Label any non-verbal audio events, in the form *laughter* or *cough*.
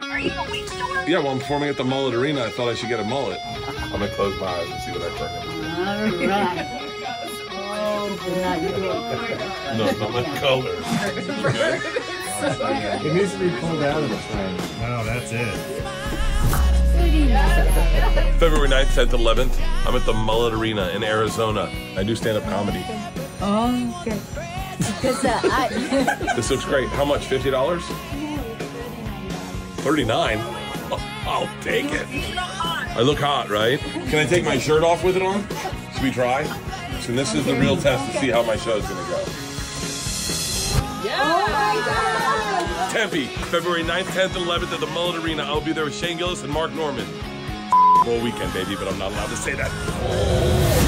Yeah, well, I'm performing at the Mullet Arena. I thought I should get a mullet. I'm gonna close my eyes and see what I turn into. All right. Oh, good night. You go. No, it's not my color. It needs to be pulled out of the frame. No, that's it. February 9th, 10th, 11th, I'm at the Mullet Arena in Arizona. I do stand up comedy. Okay. *laughs* Because uh, I. This looks great. How much? $50? 39 I'll take it. I look hot, right? Can I take my shirt off with it on? Should we try? So this is the real test to see how my show's gonna go. Oh Tempe, February 9th, 10th, and 11th at the Mullet Arena. I'll be there with Shane Gillis and Mark Normand. All weekend, baby, but I'm not allowed to say that.